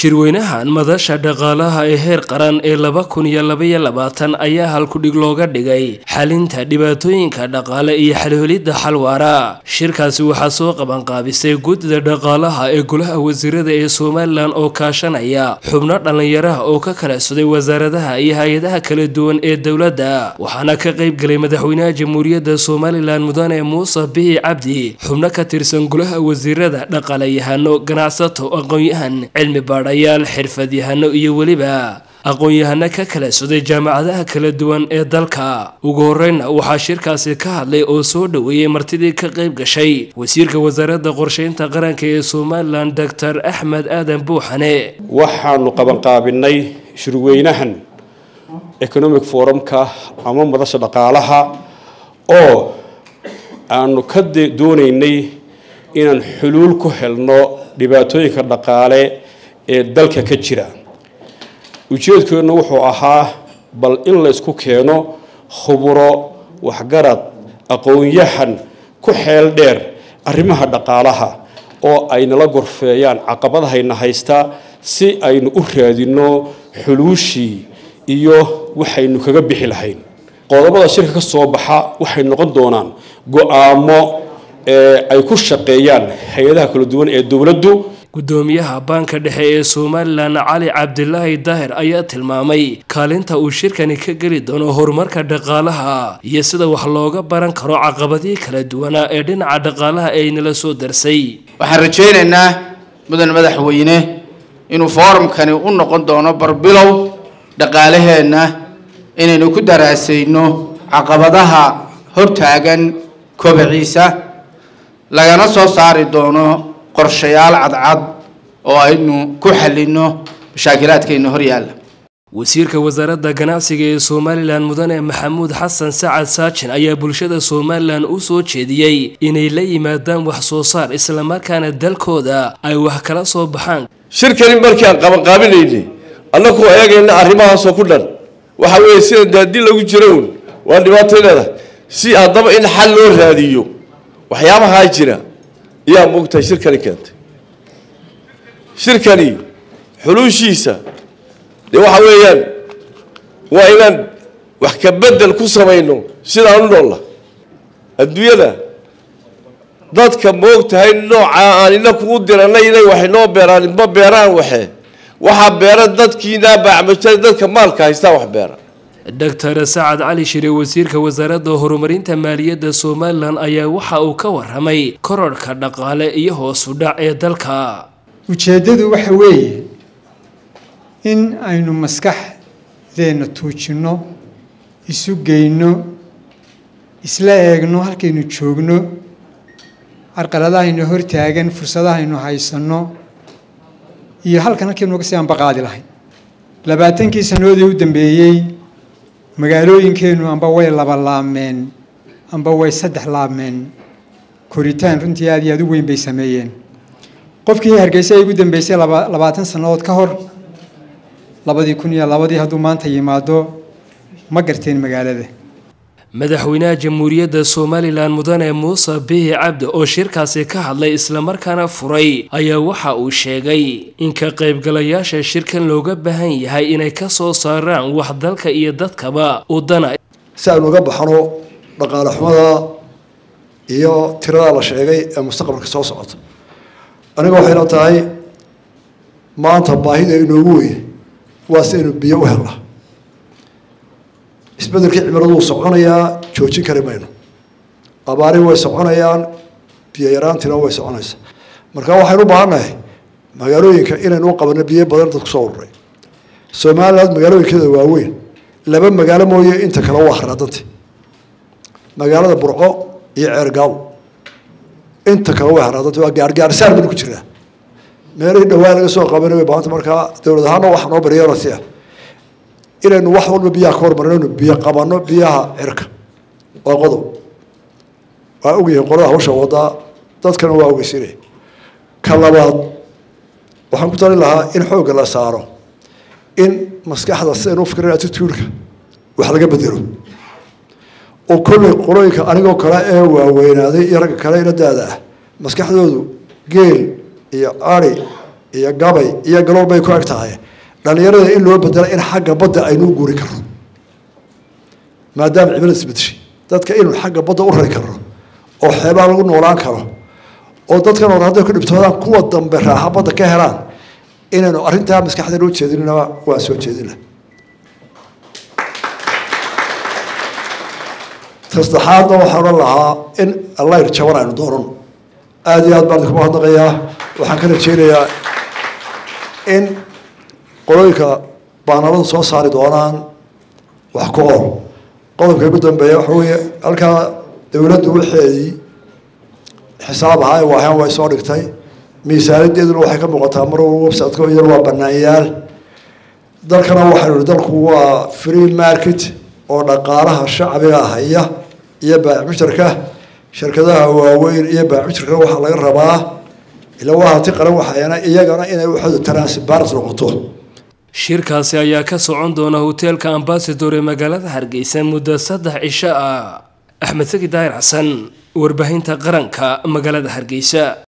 shirweynahan madasha dhaqaalaha ee heer qaran ee laba kun iyo labaiyo labaatan ayaa halkudhig looga dhigay. Xalinta dhibaatooyinka dhaqaale iyo xalholidda xalwaara. Shirkaasi waxaa soo qabanqaabisay guddida dhaqaalaha ee golaha wasiirada ee somalilan oo kaashanaya. Xubno dhallinyaraha oo ka kala suday wasaaradaha iyo hay'adaha kala duwan ee dowladda waxaana ka qayb galay madaxweynaha jamhuuriyadda somalilan mudane muuse bihi cabdi. Xubno ka tirsan golaha wasiirada dhaqaalayahano ganacsato aqoon-yahan cilmi baadhayaal xirfadyahano iyo weliba aqoon-yahano ka kala suday jaamacadaha kala duwan ee dalka. Ugu horeyna waxaa shirkaasi ka hadlay oo soo dhoweeyey martidii ka qayb gashay wasiirka wasaaradda qorsheynta qaranka ee somalilan doctor axmed aadan buuxane. Waxaanu qabanqaabinay shirweynahan economic forumka ama madasha dhaqaalaha oo aanu ka doonaynay inaan xuluul ku helno dhibaatooyinka dhaqaale ee dalka ka jira. Ujeedkeeduna wuxuu ahaa bal in la isku keeno khuburo waxgarad aqoon-yahan ku xeel dheer arrimaha dhaqaalaha oo ay nala gorfeeyaan caqabadahayna haysta si aynu u raadino xuluushii iyo waxaynu kaga bixi lahayn. Qodobada shirka ka soo baxa waxay noqon doonaan go'aamo ay ku shaqeeyaan hay'adaha kala duwan ee dowladdu gudoomiyaha baanka dhexe ee somalilan cali cabdilaahi daahir ayaa tilmaamay kaalinta uu shirkani ka geli doono horumarka dhaqaalaha iyo sida wax looga baran karo caqabadihii kala duwanaa ee dhinaca dhaqaalaha ee nala soo darsay. Waxaan rajaynaynaa mudan madaxweyne inuu foorumkani u noqon doono barbilow dhaqaalaheenna inaynu ku daraasayno caqabadaha hortaagan kobaciisa lagana soo saari doono qorshayaal cadcad oo aynu ku xalino mashaakilaadkayna hor yaalla. Wasiirka wasaaradda ganacsiga ee somalilan mudane maxamuud xasan sacad saajin ayaa bulshada somalilan u soo jeediyey inay la yimaadaan wax soo saar islamarkaana dalkooda ay wax kala soo baxaan. Shirkani markii aan qabanqaabinaynay annakoo eegayna arrimahaasoo ku dhan. Waxa weeye sida daadi lagu jirown waa dhibaatay leedahay. Si haddaba in xal loo raadiyo waxyaabahaa jira yaa moogtahay shirkani keentay shirkani xuluushiisa dee waxa weeyaan waa inaan wax ka bedel ku samayno sidaan u noolla adduunyada dadka moogtahay noocaa aan inaku u diranay inay waxay noo beeraan ma beeraan waxe. Waxaa beera dadkiinaa baacmajay dadka maalka haystaa wax beera. Doctor sacad cali shire wasiirka wasaaradda horumarinta maaliyadda somalilan ayaa waxa uu ka waramay kororhka dhaqaale iyo hoosu dhac ee dalka ujeeddadu waxa weeye in aynu maskaxdeenna tuujinno isu geyno isla eegno halkaynu joogno carqaladahaynu hortaagan fursadahaynu haysanno iyo halkan halkaynu uga sii anbaqaadi lahayn labaatankii sannadoodii u dambeeyey magaalooyinkeennu amba way laba laabmeen amba way saddex laabmeen. Koritaan runtii aad iyo aad u weyn bay sameeyeen qofkii hargeysa ay ugu dambeysay labaatan sannadood ka hor labadii kun iyo labadii hadduu maanta yimaado ma garteen magaalada. Madaxweynaha jamhuuriyadda somalilan mudane muuse bihi cabdi oo shirkaasi ka hadlay islamarkaana furay ayaa waxa uu sheegay in ka qaybgalayaasha shirkan looga baahan yahay inay ka soo saaraan wax dalka iyo dadkaba udana si aynu uga baxno dhaqaale xumada iyo tirada la sheegay ee mustaqbalka soo socota aniga waxayna tahay maanta baahida inoogu weyn waa si aynu biyo u helna. Isbedelkii cimiladu wuu soconayaa joojin kari mayno. Abaari way soconayaan biyo yaraantina way soconaysaa. Marka waxaynu u baahannahay magaalooyinka inaynu u qabanno biyo badan dadku soo ururay somaliland magaalooyinkeeda waaweyn laba magaalo mooye inta kale waa haraadanta magaalada burco iyo ceergaaw inta kale way haraadanta waa gaargaarsaar baynu ku jirnaa meelihii dhawaa laga soo qabanay way baahanta markaa dowlad ahaana wax noo baryeerasi ah inaynu wax walba biyaha ka hormarino biyo qabano biyaha cirka waa qodob waa ogyihiin qolada hawsha wadaa dadkana waa ogeysinaya ka labaad waxaan ku talin lahaa in xoogga la saaro in maskaxda sidaynu u fikrin attitude-ka wax laga bedelo oo kolley qolooyinka anigoo kale ee waaweynaaday iyo ragga kale ila daada ah maskaxdoodu geel iyo ari iyo gabay iyo galool bay ku eg tahay. Dhallinyarada in loo bedelo in xagga badda aynuu guuri karno maadaama cimilada isbedeshay dadka inuu xagga badda u rari karno oo xeebaha lagu noolaan karo oo dadkan hore hadday ku dhibtoodaan kuwa dambe raaxa badda ka helaan inaynu arrintaa maskaxda loo jeedinaba waan soo jeedina tasaddexaadna waxaan odhan lahaa in allayr jaban aynu dooran. Aada iyo aad baan idinku mahadnaqayaa waxaan ka rajeynayaa in qolooyinka baanaladu soo saari doonaan wax ku ool. Qodobka ugu dambeeya waxa weeye halkaa dowladdu waxeedii xisaab ahaa ee waahan way soo dhigtay. Miisaaniyadeeduna waxay ka muuqataa mar websiteka iyana waa banaanyaal dalkana waxaynu dalku waa free market oo dhaqaalaha shacbiga haya iyo baamushtarka shirkadaha waaweyn iyo baamushtarka waxaa laga rabaa ila waa hanti qaran waxayana iyagana inay waxooda transparent noqoto. Shirkaasi ayaa ka socon doona hoteelka ambasador ee magaalada hargeysa muddo saddex cisho ah. Axmed saki daahir xasan warbaahinta qaranka magaalada hargeysa